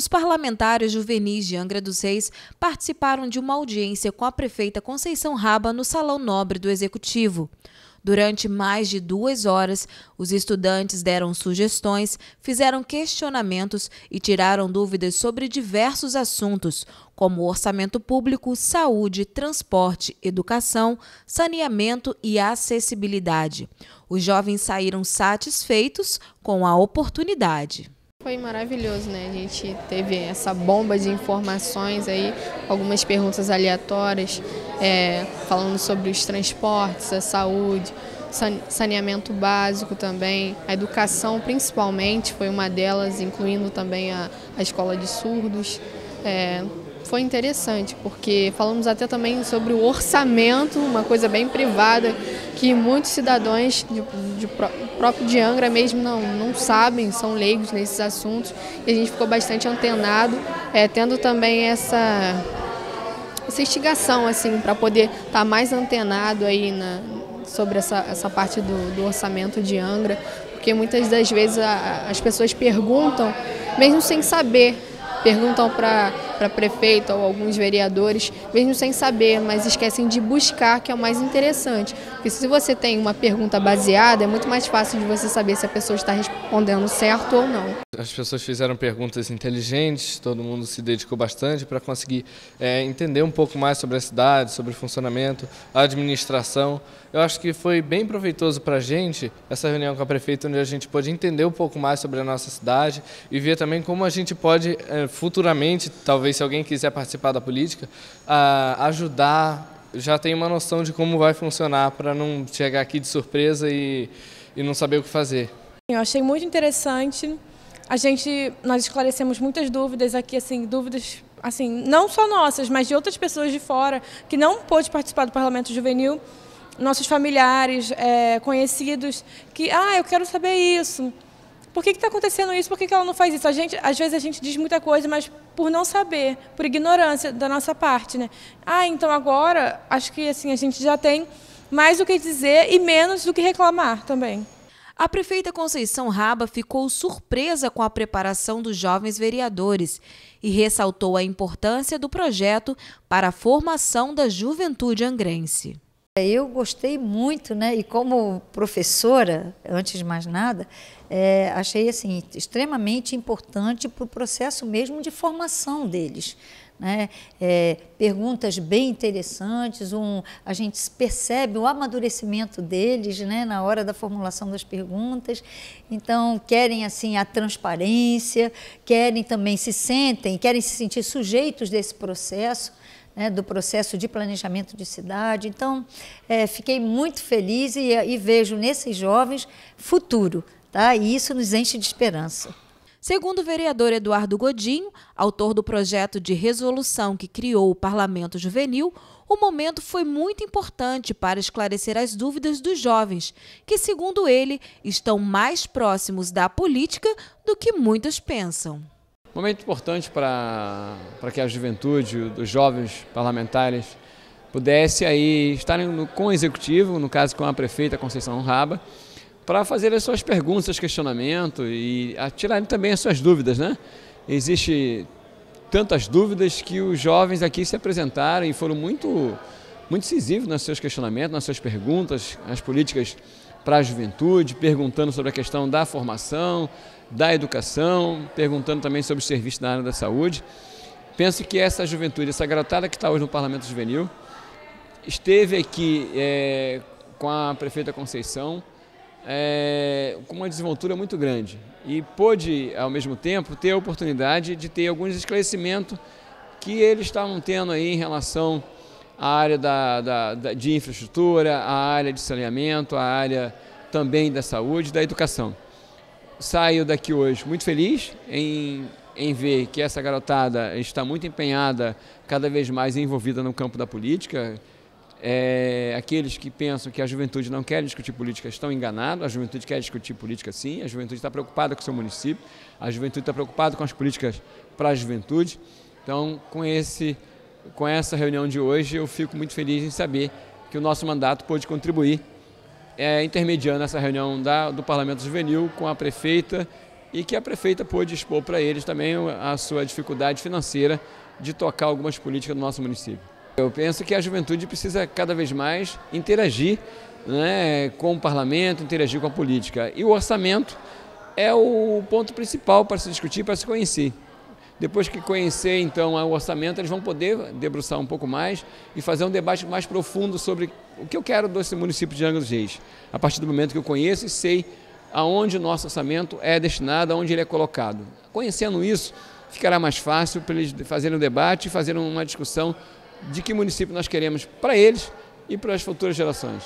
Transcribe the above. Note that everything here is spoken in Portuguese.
Os parlamentares juvenis de Angra dos Reis participaram de uma audiência com a prefeita Conceição Raba no Salão Nobre do Executivo. Durante mais de duas horas, os estudantes deram sugestões, fizeram questionamentos e tiraram dúvidas sobre diversos assuntos, como orçamento público, saúde, transporte, educação, saneamento e acessibilidade. Os jovens saíram satisfeitos com a oportunidade. Foi maravilhoso, né? A gente teve essa bomba de informações aí, algumas perguntas aleatórias, é, falando sobre os transportes, a saúde, saneamento básico também, a educação principalmente foi uma delas, incluindo também a, a escola de surdos. É, foi interessante, porque falamos até também sobre o orçamento, uma coisa bem privada, que muitos cidadãos de, de, próprio de Angra mesmo não, não sabem, são leigos nesses assuntos, e a gente ficou bastante antenado, é, tendo também essa, essa instigação assim, para poder estar tá mais antenado aí na, sobre essa, essa parte do, do orçamento de Angra, porque muitas das vezes a, as pessoas perguntam, mesmo sem saber, perguntam para para prefeito ou alguns vereadores, mesmo sem saber, mas esquecem de buscar, que é o mais interessante. Porque se você tem uma pergunta baseada, é muito mais fácil de você saber se a pessoa está respondendo certo ou não. As pessoas fizeram perguntas inteligentes, todo mundo se dedicou bastante para conseguir é, entender um pouco mais sobre a cidade, sobre o funcionamento, a administração. Eu acho que foi bem proveitoso para a gente essa reunião com a prefeita, onde a gente pôde entender um pouco mais sobre a nossa cidade e ver também como a gente pode é, futuramente, talvez talvez se alguém quiser participar da política, a ajudar, já tem uma noção de como vai funcionar para não chegar aqui de surpresa e, e não saber o que fazer. Eu achei muito interessante. A gente, nós esclarecemos muitas dúvidas aqui, assim, dúvidas, assim, não só nossas, mas de outras pessoas de fora que não pôde participar do Parlamento Juvenil, nossos familiares, é, conhecidos, que, ah, eu quero saber isso. Por que está acontecendo isso? Por que, que ela não faz isso? A gente, às vezes a gente diz muita coisa, mas por não saber, por ignorância da nossa parte, né? Ah, então agora acho que assim a gente já tem mais o que dizer e menos do que reclamar também. A prefeita Conceição Raba ficou surpresa com a preparação dos jovens vereadores e ressaltou a importância do projeto para a formação da juventude angrense. Eu gostei muito, né? E como professora, antes de mais nada, é, achei assim extremamente importante para o processo mesmo de formação deles. Né? É, perguntas bem interessantes, um, a gente percebe o amadurecimento deles né, na hora da formulação das perguntas. Então, querem assim a transparência, querem também se sentem, querem se sentir sujeitos desse processo né, do processo de planejamento de cidade. Então, é, fiquei muito feliz e, e vejo nesses jovens futuro, tá? e isso nos enche de esperança. Segundo o vereador Eduardo Godinho, autor do projeto de resolução que criou o Parlamento Juvenil, o momento foi muito importante para esclarecer as dúvidas dos jovens, que, segundo ele, estão mais próximos da política do que muitos pensam. Momento importante para, para que a juventude, os jovens parlamentares, pudesse aí estarem no, com o executivo, no caso com a prefeita Conceição Raba, para fazer as suas perguntas, questionamentos e tirarem também as suas dúvidas, né? Existe tantas dúvidas que os jovens aqui se apresentaram e foram muito, muito decisivos nos seus questionamentos, nas suas perguntas, as políticas para a juventude, perguntando sobre a questão da formação, da educação, perguntando também sobre os serviços da área da saúde. Penso que essa juventude, essa garotada que está hoje no Parlamento Juvenil, esteve aqui é, com a prefeita Conceição é, com uma desenvoltura muito grande e pôde, ao mesmo tempo, ter a oportunidade de ter alguns esclarecimentos que eles estavam tendo aí em relação à área da, da, da, de infraestrutura, à área de saneamento, à área também da saúde da educação saio daqui hoje muito feliz em, em ver que essa garotada está muito empenhada, cada vez mais envolvida no campo da política. É, aqueles que pensam que a juventude não quer discutir política estão enganados. A juventude quer discutir política sim, a juventude está preocupada com o seu município, a juventude está preocupada com as políticas para a juventude. Então, com, esse, com essa reunião de hoje, eu fico muito feliz em saber que o nosso mandato pôde contribuir é, intermediando essa reunião da, do Parlamento Juvenil com a prefeita e que a prefeita pôde expor para eles também a sua dificuldade financeira de tocar algumas políticas do nosso município. Eu penso que a juventude precisa cada vez mais interagir né, com o parlamento, interagir com a política. E o orçamento é o ponto principal para se discutir, para se conhecer. Depois que conhecer então o orçamento, eles vão poder debruçar um pouco mais e fazer um debate mais profundo sobre o que eu quero desse município de Angra dos Reis. A partir do momento que eu conheço e sei aonde o nosso orçamento é destinado, aonde ele é colocado. Conhecendo isso, ficará mais fácil para eles fazerem um debate e fazerem uma discussão de que município nós queremos para eles e para as futuras gerações.